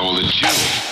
all the Jews.